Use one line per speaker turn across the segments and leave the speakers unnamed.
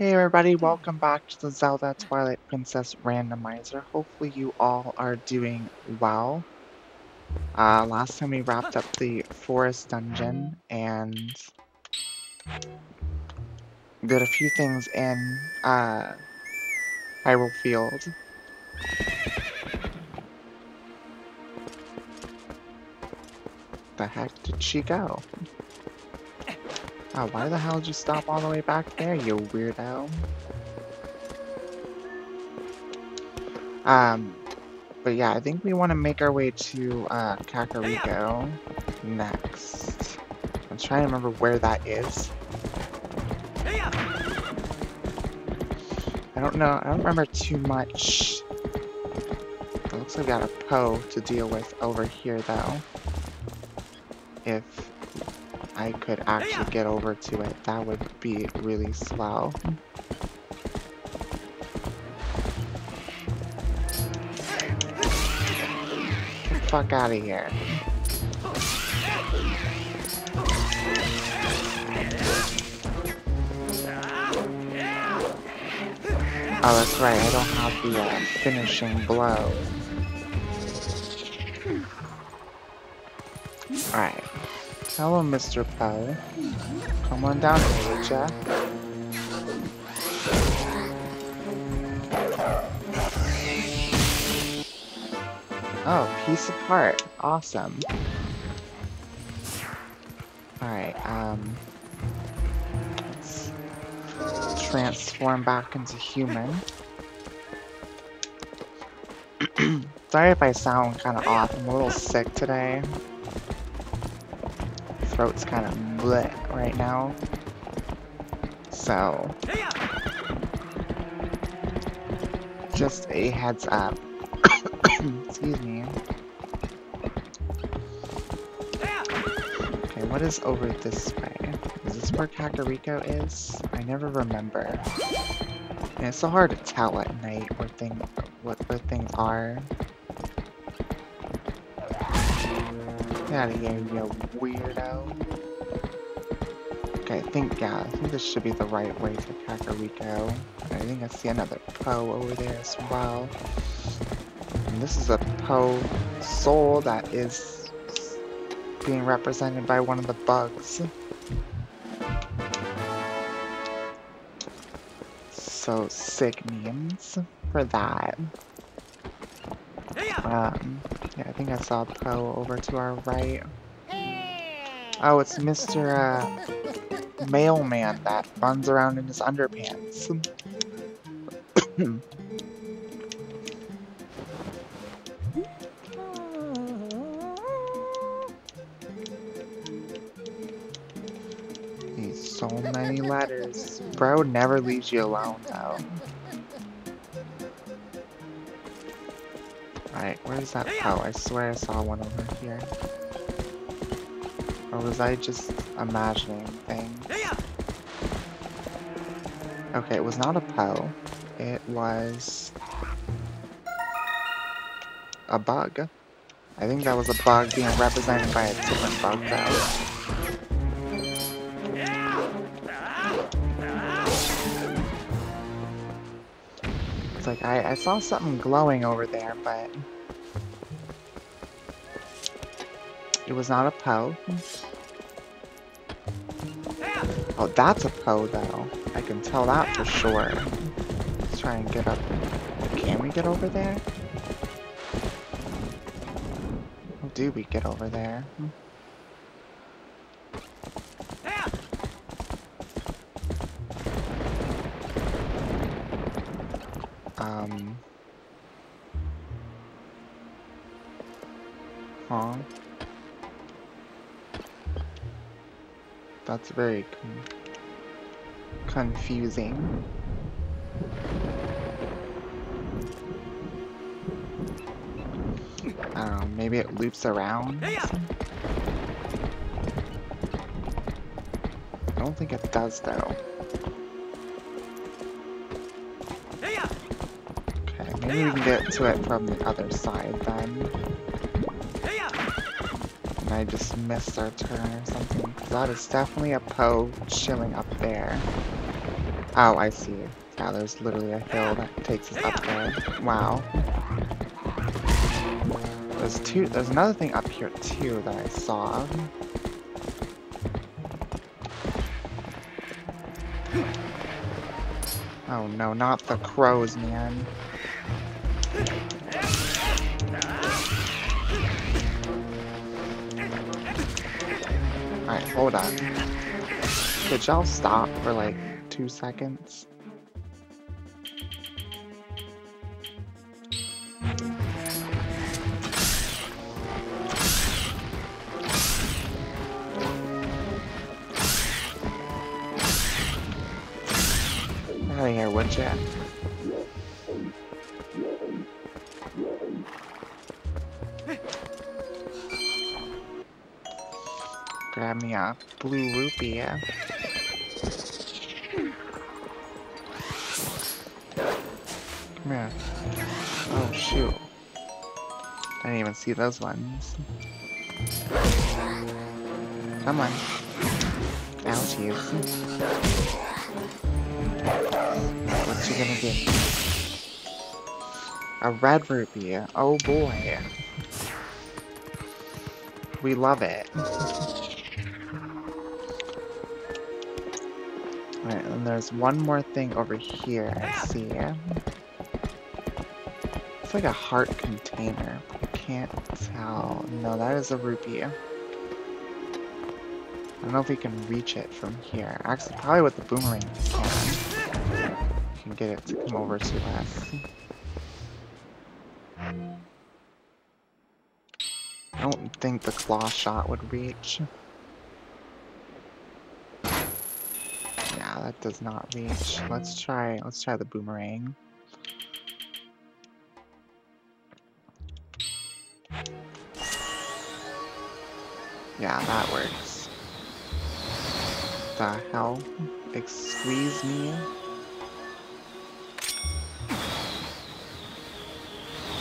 Hey everybody, welcome back to the Zelda Twilight Princess Randomizer. Hopefully you all are doing well. Uh, last time we wrapped up the forest dungeon and did a few things in uh, Hyrule Field. The heck did she go? Oh, why the hell did you stop all the way back there, you weirdo? Um, but yeah, I think we want to make our way to uh, Kakariko next. I'm trying to remember where that is. I don't know, I don't remember too much. It looks like we got a Poe to deal with over here though. If I could actually get over to it, that would be really slow. Get the fuck out of here. Oh, that's right, I don't have the uh, finishing blow. Hello, Mr. Poe. Come on down here, Jack. Oh, piece of. Awesome. Alright, um... Let's transform back into human. Sorry if I sound kind of off. I'm a little sick today throat's kind of bleh right now. So, just a heads up. Excuse me. Okay, what is over this way? Is this where Kakariko is? I never remember. And it's so hard to tell at night where things what where things are. Out of here, you weirdo. Okay, I think, yeah, I think this should be the right way to Kakariko. I think I see another Poe over there as well. And this is a Poe soul that is being represented by one of the bugs. So sick memes for that. Um, yeah, I think I saw Poe over to our right. Oh, it's Mr. Uh, Mailman that runs around in his underpants. These so many letters. Bro never leaves you alone, though. Where's that Poe? I swear I saw one over here. Or was I just imagining things? Okay, it was not a Poe. It was... a bug. I think that was a bug being represented by a different bug though. It's like, I, I saw something glowing over there, but... It was not a Poe. Oh, that's a Poe, though. I can tell that for sure. Let's try and get up. Can we get over there? How do we get over there? Hmm. That's very con confusing. I don't know, maybe it loops around? I don't think it does though. Okay, maybe we can get to it from the other side then. And I just missed our turn or something. That is definitely a Poe chilling up there. Oh, I see. Yeah, there's literally a hill that takes us up there. Wow. There's two. There's another thing up here too that I saw. Oh no, not the crows, man. Hold on. Could y'all stop for like two seconds? Out of here, would ya? A blue rupee. yeah. Come here. Oh shoot. I didn't even see those ones. Come on. Ouchies. What you gonna get? A red rupee. Oh boy. We love it. And there's one more thing over here, I see. It's like a heart container. I can't tell. No, that is a rupee. I don't know if we can reach it from here. Actually, probably with the boomerang we can. We can get it to come over to us. I don't think the claw shot would reach. Yeah, that does not reach. Let's try let's try the boomerang. Yeah, that works. The hell? Excuse me?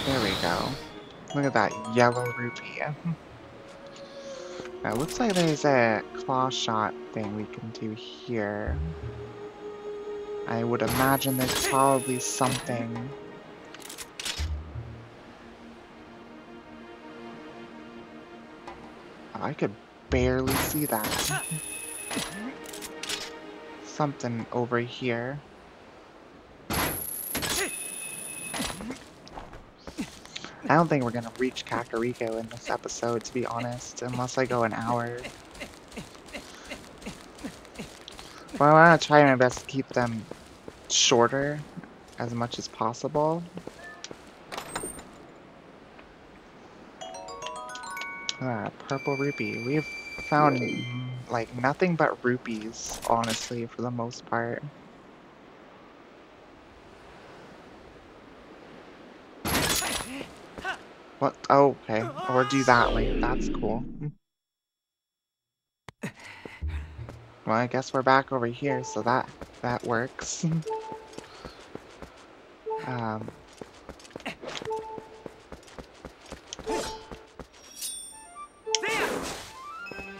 There we go. Look at that yellow rupee. It looks like there's a claw shot thing we can do here. I would imagine there's probably something. Oh, I could barely see that. Something over here. I don't think we're gonna reach Kakariko in this episode, to be honest, unless I go an hour. Well, I want to try my best to keep them shorter as much as possible. Ah, purple rupee. We've found like nothing but rupees, honestly, for the most part. What? Oh, okay. Or do that way. That's cool. Well, I guess we're back over here, so that that works. um.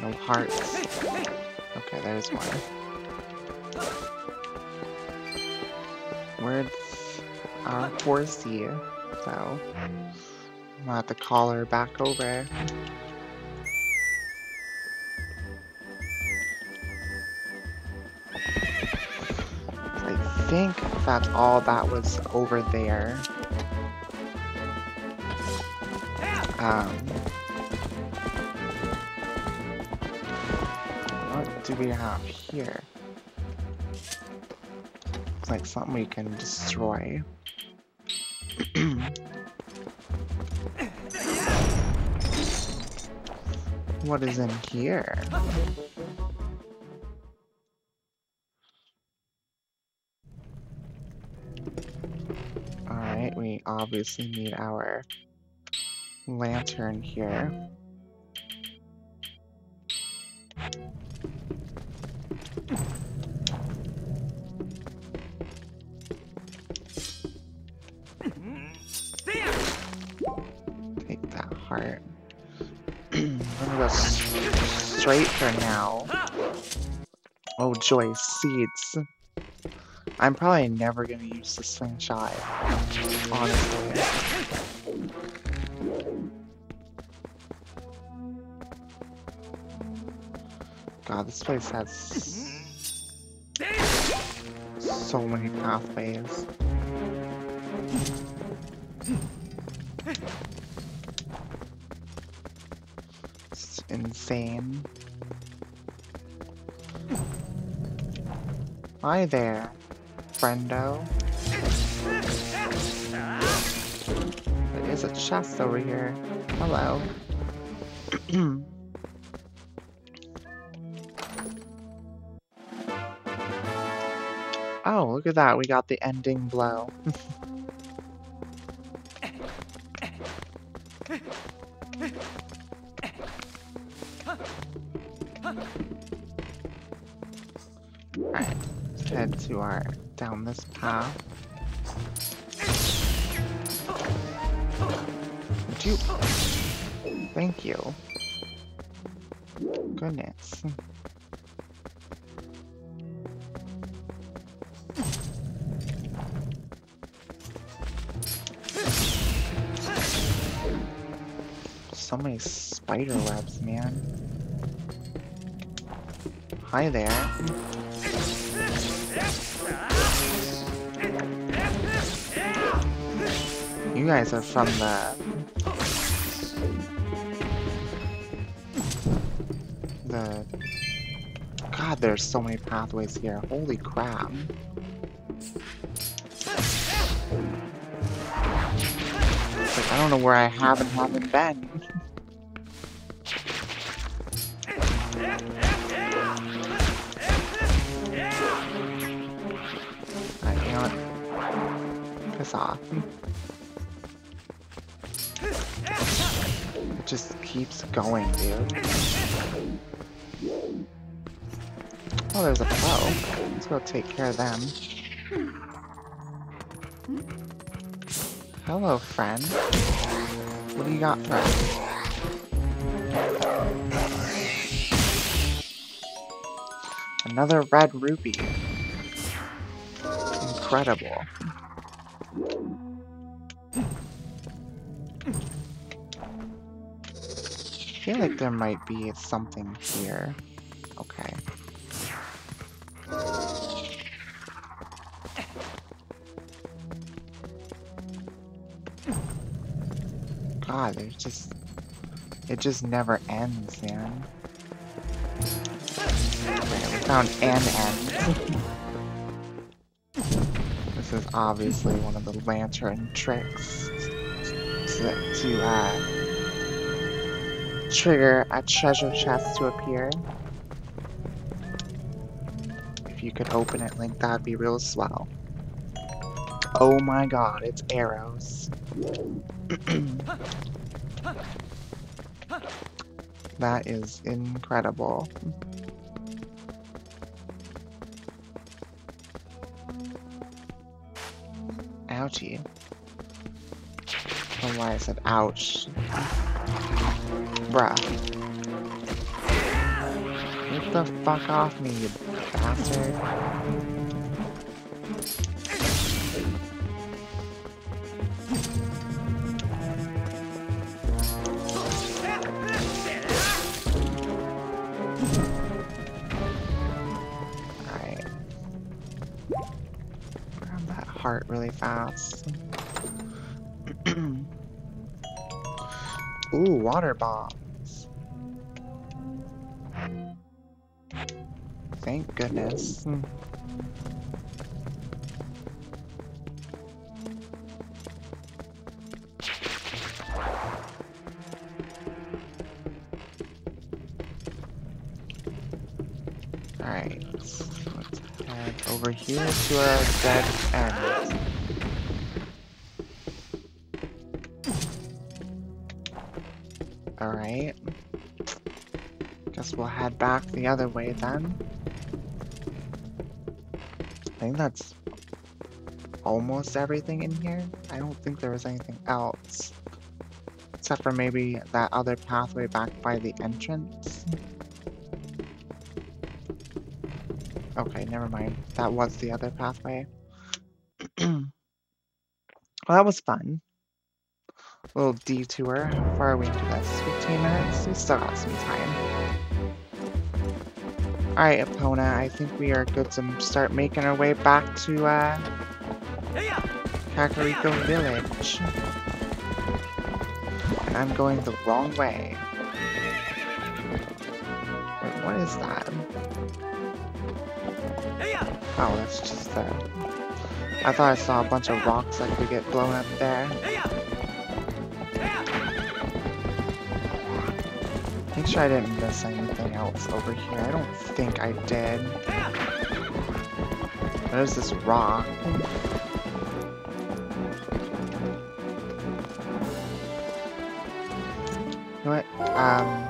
No hearts. Okay, there's one. Where's our horsey? So. I'm gonna have to call her back over. I think that's all that was over there. Um, what do we have here? It's like something we can destroy. What is in here? Alright, we obviously need our lantern here. Take that heart. Straight for now. Oh joy, seeds. I'm probably never gonna use the slingshot, honestly. God, this place has so many pathways. It's insane. Hi there, friendo. There is a chest over here. Hello. oh, look at that. We got the ending blow. down this path. Would you thank you. Goodness. So many spider webs, man. Hi there. Guys are from the... The... God, there's so many pathways here. Holy crap. Like, I don't know where I have and haven't been. Let's go take care of them. Hello, friend. What do you got for us? Another red rupee. Incredible. I feel like there might be something here. God, there's just... It just never ends, man. We found an end. this is obviously one of the lantern tricks to, to uh, trigger a treasure chest to appear. If you could open it, Link, that'd be real swell. Oh my god, it's arrows. that is incredible. Ouchie. Know why I said ouch. Bruh. Get the fuck off me, you bastard. Really fast. Ooh, water bombs. Thank goodness. Hmm. Alright, let's head over here to a dead end. The other way then. I think that's almost everything in here. I don't think there was anything else. Except for maybe that other pathway back by the entrance. Okay, never mind. That was the other pathway. well, that was fun. A little detour. How far are we into this? 15 minutes? We still got some time. Alright, Epona, I think we are good to start making our way back to, uh, Kakariko Village. And I'm going the wrong way. Wait, what is that? Oh, that's just the... I thought I saw a bunch of rocks that could get blown up there. Make sure I didn't miss anything else over here. I don't think I did. There's this rock. You know what? Um...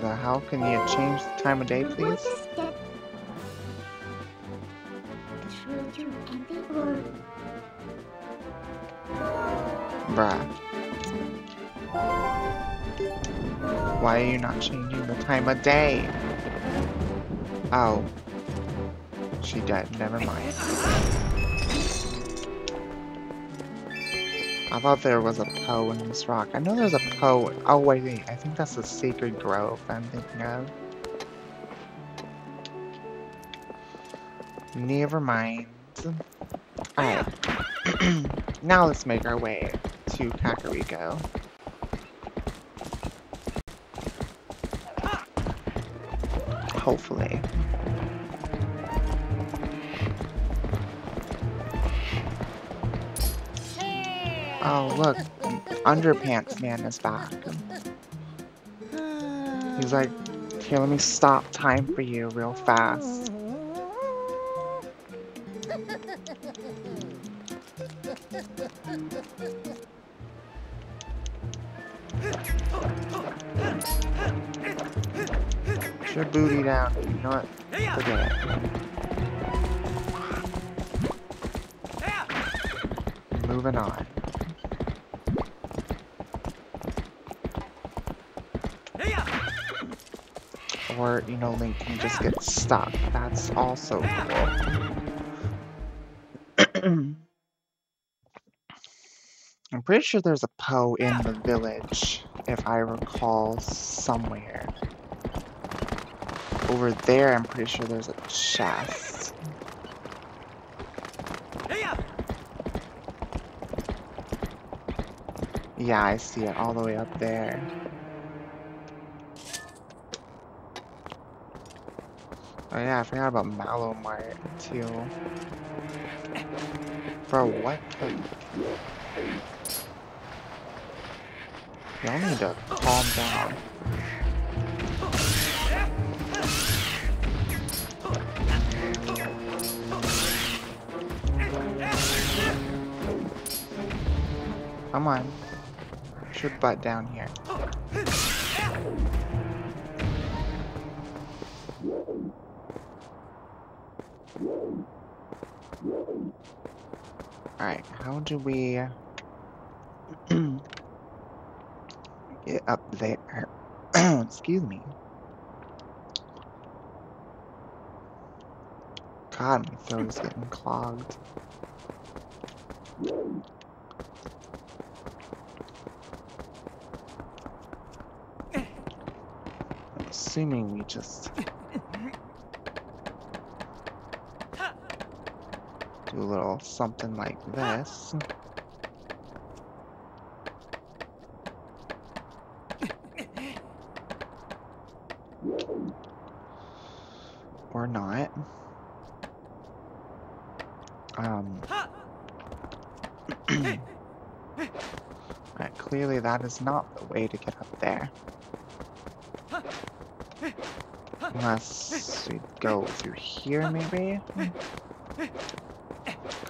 The how can you change the time of day, please? Bruh. Why are you not changing the time of day? Oh. She dead, never mind. I thought there was a Poe in this rock. I know there's a Poe. Oh, wait, wait. I think that's the Sacred Grove I'm thinking of. Never mind. Alright. now let's make our way to Kakariko. Hopefully. Oh, look. Underpants Man is back. He's like, here, let me stop time for you real fast. Booty down. You know what? Forget it. Moving on. Or, you know, Link can just get stuck. That's also cool. I'm pretty sure there's a Poe in the village, if I recall somewhere. Over there, I'm pretty sure there's a chest. Yeah, I see it all the way up there. Oh yeah, I forgot about Malo Mart too. Bro, what the... Y'all need to calm down. Come on. Should butt down here. Alright, how do we get up there? Excuse me. God, my throat is getting clogged. Assuming we just do a little something like this. Or not. Um. clearly that is not the way to get up there. Unless we go through here, maybe?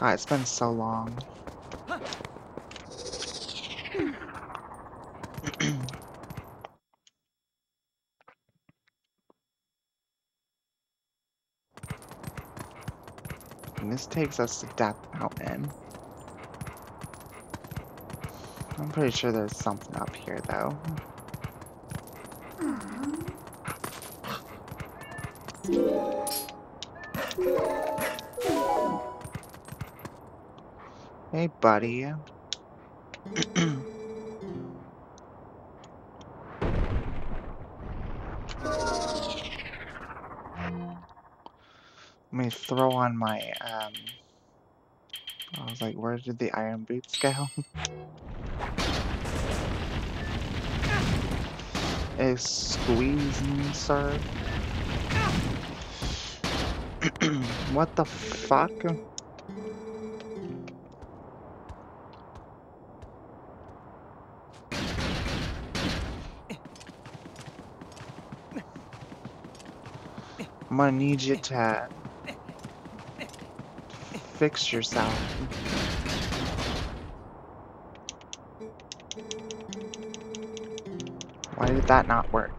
God, it's been so long. and this takes us to Death Mountain. I'm pretty sure there's something up here, though. Hey, buddy. Let me throw on my, um... I was like, where did the iron boots go? Excuse me, sir. what the fuck? I'm gonna need you to fix yourself. Why did that not work?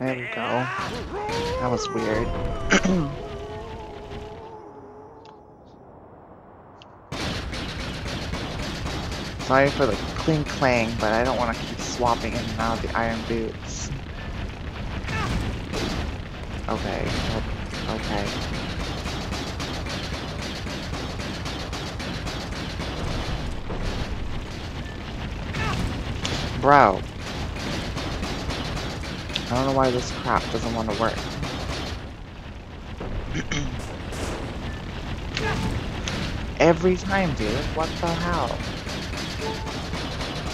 There we go. That was weird. Sorry for the cling clang, but I don't want to keep swapping in and out of the iron boots. Okay. Okay. Bro. I don't know why this crap doesn't want to work. Every time, dude. What the hell?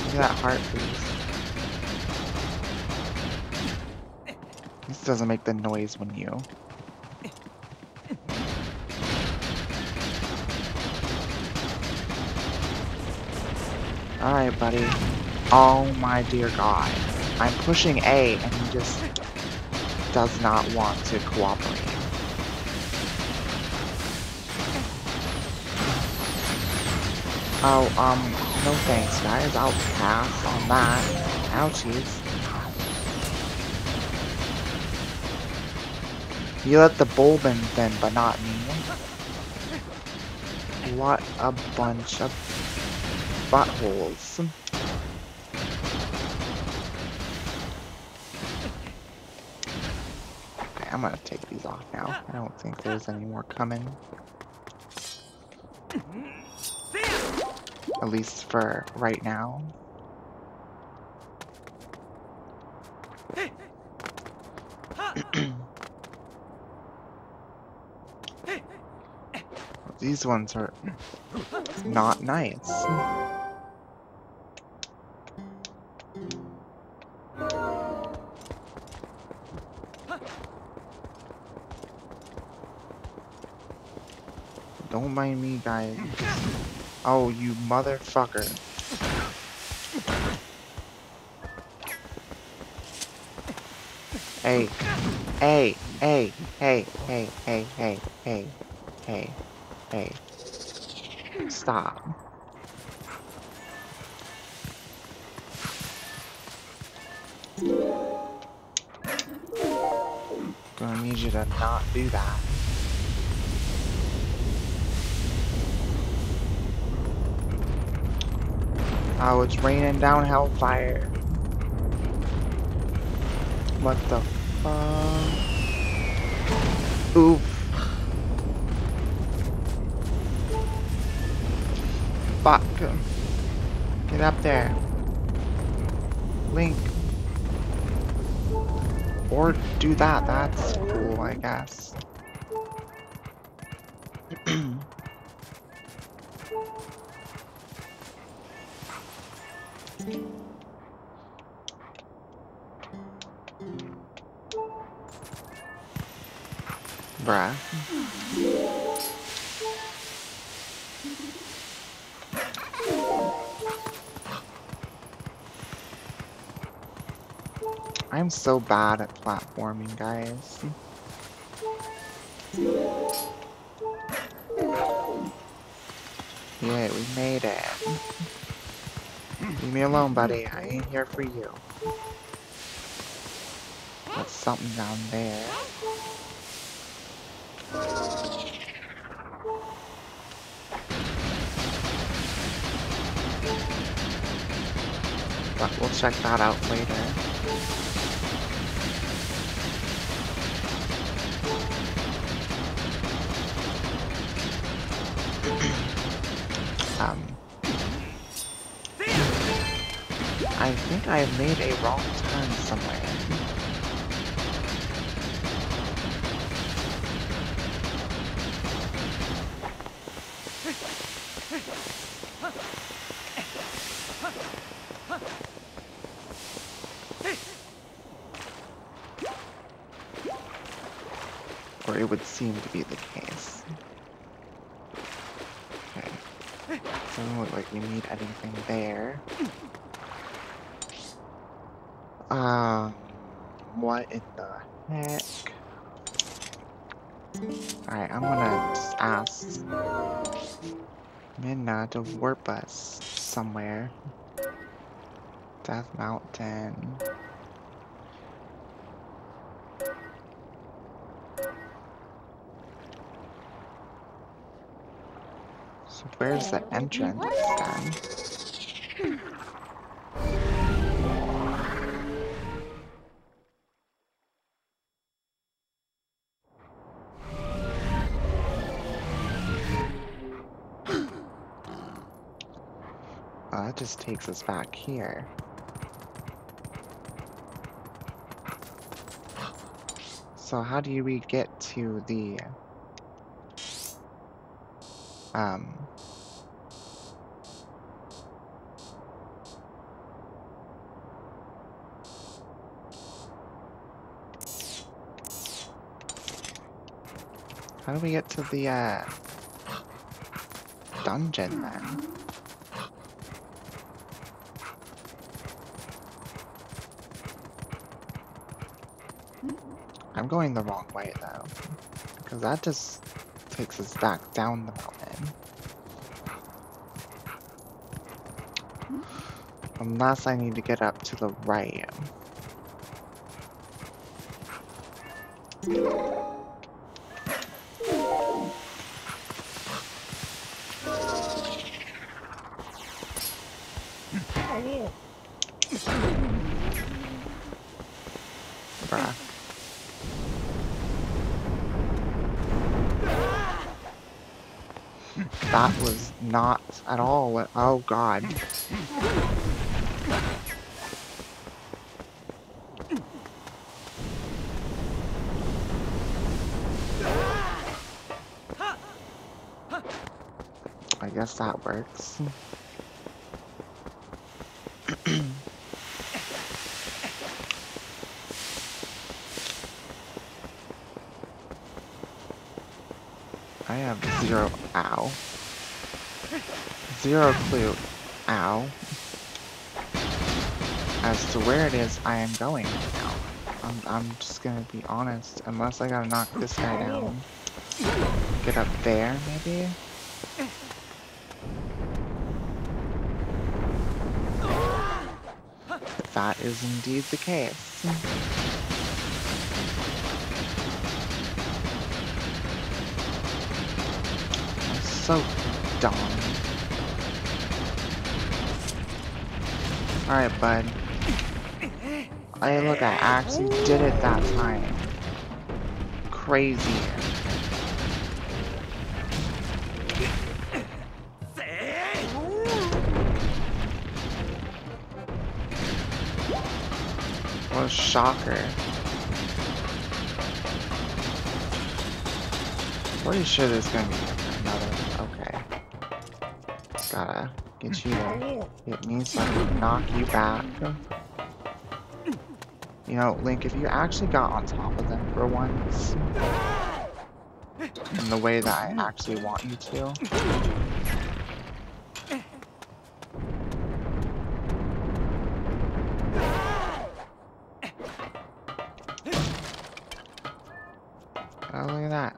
Look at that heart, please. Doesn't make the noise when you... Alright, buddy. Oh my dear god. I'm pushing A and he just does not want to cooperate. Oh, um, no thanks guys, I'll pass on that. Ouchies. You let the bulb in then, but not me. What a bunch of buttholes. Okay, I'm gonna take these off now. I don't think there's any more coming. At least for right now. These ones are not nice. Don't mind me, guys. Oh, you motherfucker. Hey. Hey, hey, hey, hey, hey, hey, hey, hey hey. Stop. Gonna need you to not do that. Oh, it's raining down hellfire. What the fuck? Oof. Fuck. Get up there. Link. Or do that, that's cool, I guess. I'm so bad at platforming, guys. Yeah, we made it. Leave me alone, buddy. I ain't here for you. There's something down there. But we'll check that out later. I think I made a wrong turn somewhere. Or it would seem to be the case. Okay. Doesn't look like we need anything there. Um, what in the heck? Alright, I'm gonna ask Midna to warp us somewhere. Death Mountain. So where's the entrance then? Oh, that just takes us back here. So how do we get to the um How do we get to the uh dungeon then? I'm going the wrong way though. Because that just takes us back down the mountain. Unless I need to get up to the right. That was not at all what- oh god. I guess that works. I have zero ow. Zero clue ow. As to where it is I am going now. I'm I'm just gonna be honest, unless I gotta knock this guy down. Get up there, maybe? That is indeed the case. So dumb. Alright, bud. Hey, look, I actually did it that time. Crazy. What a shocker. Pretty sure there's gonna be another. Okay. Gotta get you to hit me so I can knock you back. You know, Link, if you actually got on top of them for once, in the way that I actually want you to, Oh, look at that.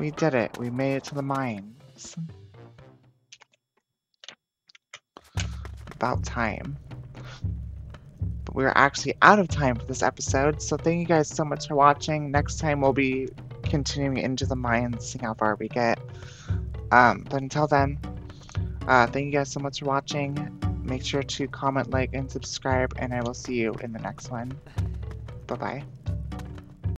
We did it. We made it to the mines. About time. But we're actually out of time for this episode, so thank you guys so much for watching. Next time we'll be continuing into the mines, seeing how far we get. Um, but until then, uh, thank you guys so much for watching. Make sure to comment, like, and subscribe, and I will see you in the next one. Bye-bye.